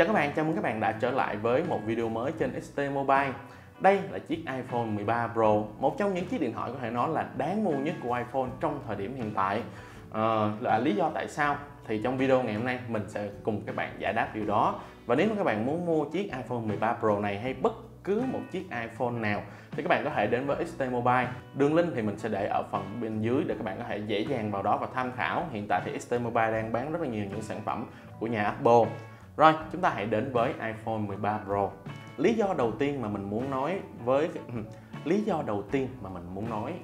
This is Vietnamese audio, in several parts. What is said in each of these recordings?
Chào các bạn, chào mừng các bạn đã trở lại với một video mới trên XT Mobile. Đây là chiếc iPhone 13 Pro, một trong những chiếc điện thoại có thể nói là đáng mua nhất của iPhone trong thời điểm hiện tại. À, là lý do tại sao? Thì trong video ngày hôm nay mình sẽ cùng các bạn giải đáp điều đó. Và nếu mà các bạn muốn mua chiếc iPhone 13 Pro này hay bất cứ một chiếc iPhone nào thì các bạn có thể đến với XT Mobile. Đường link thì mình sẽ để ở phần bên dưới để các bạn có thể dễ dàng vào đó và tham khảo. Hiện tại thì XT Mobile đang bán rất là nhiều những sản phẩm của nhà Apple. Rồi, chúng ta hãy đến với iPhone 13 Pro. Lý do đầu tiên mà mình muốn nói với ừ, lý do đầu tiên mà mình muốn nói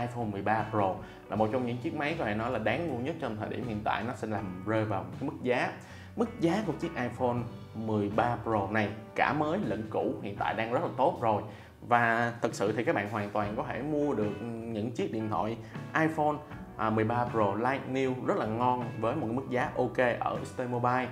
iPhone 13 Pro là một trong những chiếc máy có thể nói là đáng mua nhất trong thời điểm hiện tại. Nó sẽ làm rơi vào cái mức giá. Mức giá của chiếc iPhone 13 Pro này cả mới lẫn cũ hiện tại đang rất là tốt rồi. Và thực sự thì các bạn hoàn toàn có thể mua được những chiếc điện thoại iPhone à, 13 Pro Lite New rất là ngon với một cái mức giá ok ở Stay Mobile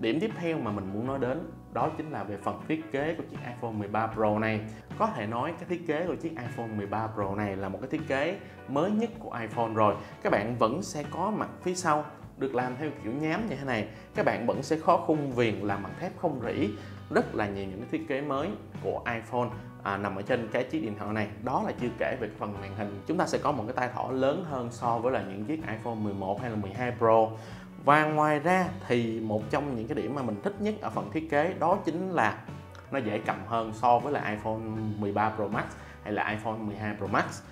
điểm tiếp theo mà mình muốn nói đến đó chính là về phần thiết kế của chiếc iPhone 13 Pro này. Có thể nói cái thiết kế của chiếc iPhone 13 Pro này là một cái thiết kế mới nhất của iPhone rồi. Các bạn vẫn sẽ có mặt phía sau được làm theo kiểu nhám như thế này. Các bạn vẫn sẽ khó khung viền làm bằng thép không rỉ. Rất là nhiều những cái thiết kế mới của iPhone à, nằm ở trên cái chiếc điện thoại này. Đó là chưa kể về cái phần màn hình. Chúng ta sẽ có một cái tay thỏ lớn hơn so với là những chiếc iPhone 11 hay là 12 Pro và ngoài ra thì một trong những cái điểm mà mình thích nhất ở phần thiết kế đó chính là nó dễ cầm hơn so với là iPhone 13 Pro Max hay là iPhone 12 Pro Max.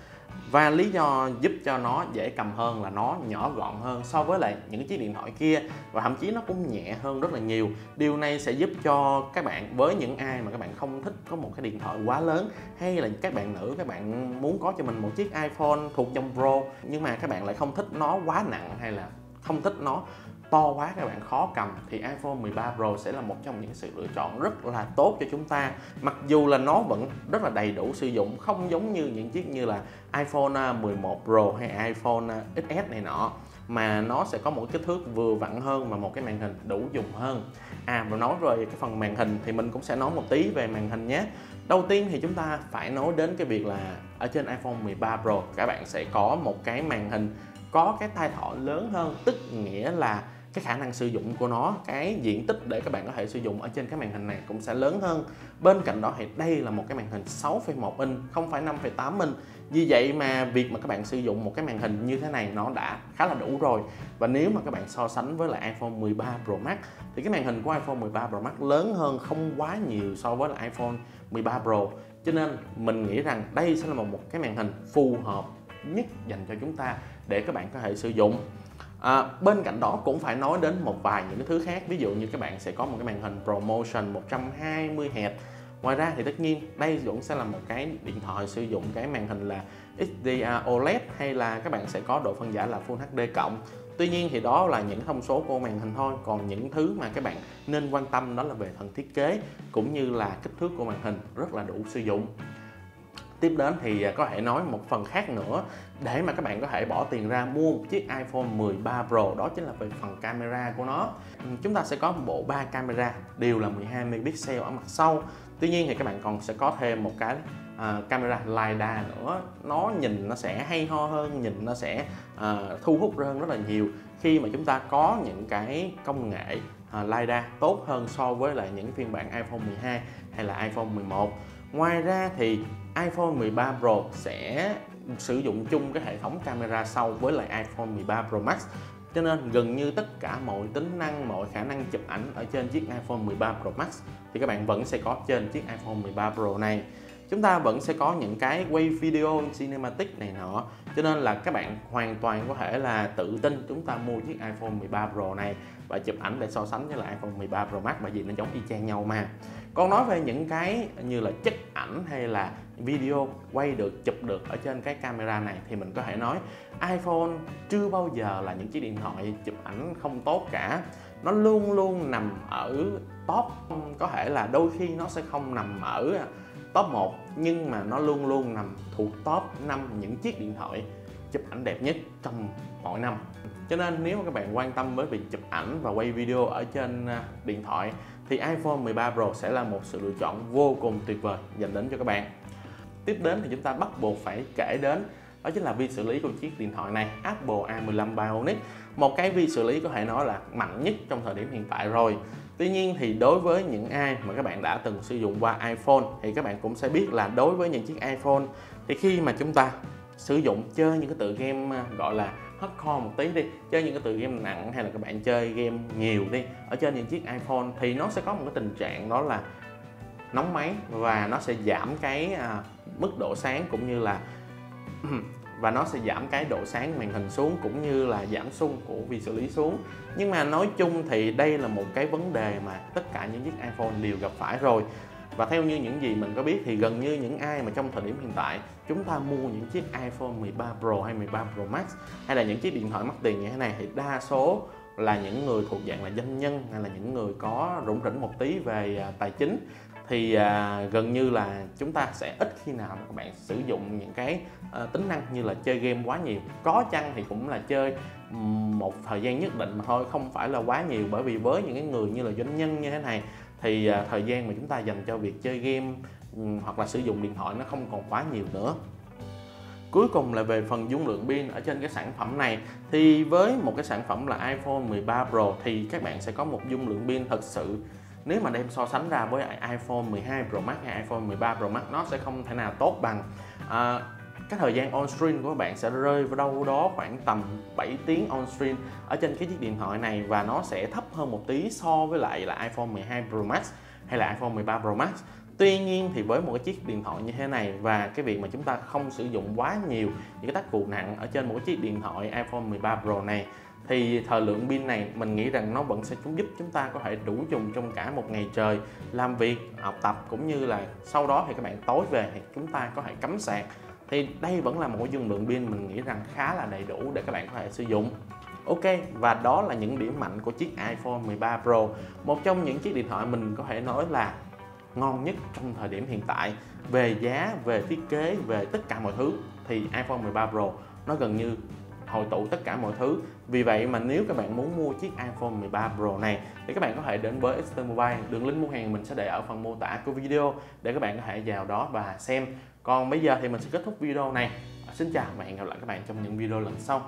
Và lý do giúp cho nó dễ cầm hơn là nó nhỏ gọn hơn so với lại những chiếc điện thoại kia và thậm chí nó cũng nhẹ hơn rất là nhiều. Điều này sẽ giúp cho các bạn, với những ai mà các bạn không thích có một cái điện thoại quá lớn hay là các bạn nữ, các bạn muốn có cho mình một chiếc iPhone thuộc dòng Pro nhưng mà các bạn lại không thích nó quá nặng hay là không thích nó to quá các bạn, khó cầm. Thì iPhone 13 Pro sẽ là một trong những sự lựa chọn rất là tốt cho chúng ta. Mặc dù là nó vẫn rất là đầy đủ sử dụng, không giống như những chiếc như là iPhone à, 11 Pro hay iPhone à, XS này nọ, mà nó sẽ có một kích thước vừa vặn hơn và một cái màn hình đủ dùng hơn. À và nói về cái phần màn hình thì mình cũng sẽ nói một tí về màn hình nhé. Đầu tiên thì chúng ta phải nói đến cái việc là ở trên iPhone 13 Pro, các bạn sẽ có một cái màn hình có cái tai thọ lớn hơn tức nghĩa là cái khả năng sử dụng của nó cái diện tích để các bạn có thể sử dụng ở trên cái màn hình này cũng sẽ lớn hơn. Bên cạnh đó thì đây là một cái màn hình 6,1 inch không phải 5,8 inch. Vì vậy mà việc mà các bạn sử dụng một cái màn hình như thế này nó đã khá là đủ rồi. Và nếu mà các bạn so sánh với lại iPhone 13 Pro Max thì cái màn hình của iPhone 13 Pro Max lớn hơn không quá nhiều so với lại iPhone 13 Pro. Cho nên mình nghĩ rằng đây sẽ là một, một cái màn hình phù hợp nhất dành cho chúng ta để các bạn có thể sử dụng. À, bên cạnh đó cũng phải nói đến một vài những cái thứ khác. Ví dụ như các bạn sẽ có một cái màn hình ProMotion 120 Hz. Ngoài ra thì tất nhiên đây cũng sẽ là một cái điện thoại sử dụng cái màn hình là XDR OLED hay là các bạn sẽ có độ phân giải là Full HD cộng. Tuy nhiên thì đó là những thông số của màn hình thôi. Còn những thứ mà các bạn nên quan tâm đó là về phần thiết kế cũng như là kích thước của màn hình rất là đủ sử dụng tiếp đến thì à, có thể nói một phần khác nữa để mà các bạn có thể bỏ tiền ra mua một chiếc iPhone 13 Pro. Đó chính là về phần camera của nó. Ừ, chúng ta sẽ có một bộ ba camera đều là 12 megapixel ở mặt sau. Tuy nhiên thì các bạn còn sẽ có thêm một cái uh, camera LiDAR nữa. Nó nhìn nó sẽ hay ho hơn nhìn nó sẽ uh, thu hút hơn rất là nhiều khi mà chúng ta có những cái công nghệ uh, LiDAR tốt hơn so với lại những phiên bản iPhone 12 hay là iPhone 11 ngoài ra thì iPhone 13 Pro sẽ sử dụng chung cái hệ thống camera sau với lại iPhone 13 Pro Max. Cho nên gần như tất cả mọi tính năng, mọi khả năng chụp ảnh ở trên chiếc iPhone 13 Pro Max thì các bạn vẫn sẽ có trên chiếc iPhone 13 Pro này. Chúng ta vẫn sẽ có những cái quay video cinematic này nọ. Cho nên là các bạn hoàn toàn có thể là tự tin chúng ta mua chiếc iPhone 13 Pro này và chụp ảnh để so sánh với lại iPhone 13 Pro Max bởi vì nó giống y chang nhau mà. Còn nói về những cái như là chất ảnh hay là video quay được, chụp được ở trên cái camera này thì mình có thể nói iPhone chưa bao giờ là những chiếc điện thoại chụp ảnh không tốt cả. Nó luôn luôn nằm ở top. Có thể là đôi khi nó sẽ không nằm ở top 1 nhưng mà nó luôn luôn nằm thuộc top 5 những chiếc điện thoại chụp ảnh đẹp nhất trong mọi năm. Cho nên nếu mà các bạn quan tâm với việc chụp ảnh và quay video ở trên à, điện thoại thì iPhone 13 Pro sẽ là một sự lựa chọn vô cùng tuyệt vời dành đến cho các bạn tiếp đến thì chúng ta bắt buộc phải kể đến, đó chính là vi xử lý của chiếc điện thoại này, Apple A15 Bionic. Một cái vi xử lý có thể nói là mạnh nhất trong thời điểm hiện tại rồi. Tuy nhiên thì đối với những ai mà các bạn đã từng sử dụng qua iPhone thì các bạn cũng sẽ biết là đối với những chiếc iPhone thì khi mà chúng ta sử dụng chơi những cái tựa game à, gọi là hardcore một tí đi, chơi những cái tựa game nặng hay là các bạn chơi game nhiều đi, ở trên những chiếc iPhone thì nó sẽ có một cái tình trạng đó là nóng máy và nó sẽ giảm cái à, mức độ sáng cũng như là và nó sẽ giảm cái độ sáng màn hình xuống cũng như là giảm xung của vi xử lý xuống. Nhưng mà nói chung thì đây là một cái vấn đề mà tất cả những chiếc iPhone đều gặp phải rồi. Và theo như những gì mình có biết thì gần như những ai mà trong thời điểm hiện tại chúng ta mua những chiếc iPhone 13 Pro hay 13 Pro Max hay là những chiếc điện thoại mắc tiền như thế này thì đa số là những người thuộc dạng là doanh nhân hay là những người có rủng rỉnh một tí về à, tài chính thì à, gần như là chúng ta sẽ ít khi nào các bạn sử dụng những cái à, tính năng như là chơi game quá nhiều. Có chăng thì cũng là chơi một thời gian nhất định mà thôi không phải là quá nhiều. Bởi vì với những cái người như là doanh nhân như thế này thì à, thời gian mà chúng ta dành cho việc chơi game hoặc là sử dụng điện thoại nó không còn quá nhiều nữa. Cuối cùng là về phần dung lượng pin ở trên cái sản phẩm này. Thì với một cái sản phẩm là iPhone 13 Pro thì các bạn sẽ có một dung lượng pin thật sự nếu mà đem so sánh ra với iPhone 12 Pro Max hay iPhone 13 Pro Max nó sẽ không thể nào tốt bằng. À, cái thời gian on screen của các bạn sẽ rơi vào đâu đó khoảng tầm 7 tiếng on screen ở trên cái chiếc điện thoại này và nó sẽ thấp hơn một tí so với lại là iPhone 12 Pro Max hay là iPhone 13 Pro Max. Tuy nhiên thì với một cái chiếc điện thoại như thế này và cái việc mà chúng ta không sử dụng quá nhiều những cái tác vụ nặng ở trên một cái chiếc điện thoại iPhone 13 Pro này thì thời lượng pin này, mình nghĩ rằng nó vẫn sẽ giúp chúng ta có thể đủ dùng trong cả một ngày trời, làm việc, học tập, cũng như là sau đó thì các bạn tối về thì chúng ta có thể cắm sạc. Thì đây vẫn là một dung lượng pin mình nghĩ rằng khá là đầy đủ để các bạn có thể sử dụng. Ok, và đó là những điểm mạnh của chiếc iPhone 13 Pro. Một trong những chiếc điện thoại mình có thể nói là ngon nhất trong thời điểm hiện tại. Về giá, về thiết kế, về tất cả mọi thứ, thì iPhone 13 Pro nó gần như hội tụ tất cả mọi thứ. Vì vậy mà nếu các bạn muốn mua chiếc iPhone 13 Pro này, thì các bạn có thể đến với Xter Mobile. Đường link mua hàng mình sẽ để ở phần mô tả của video để các bạn có thể vào đó và xem. Còn bây giờ thì mình sẽ kết thúc video này. Xin chào và hẹn gặp lại các bạn trong những video lần sau.